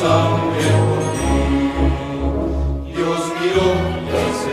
sangre por. Dios miró y se